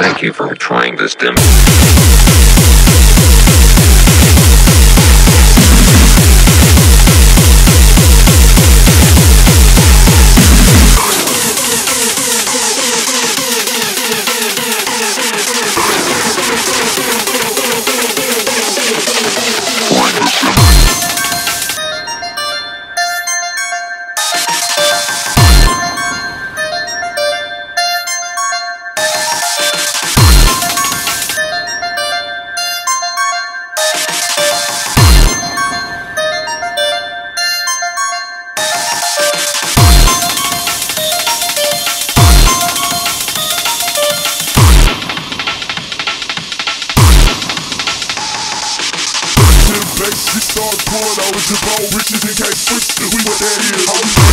Thank you for trying this demo. Start pouring over to bone riches and can't switch we what that is.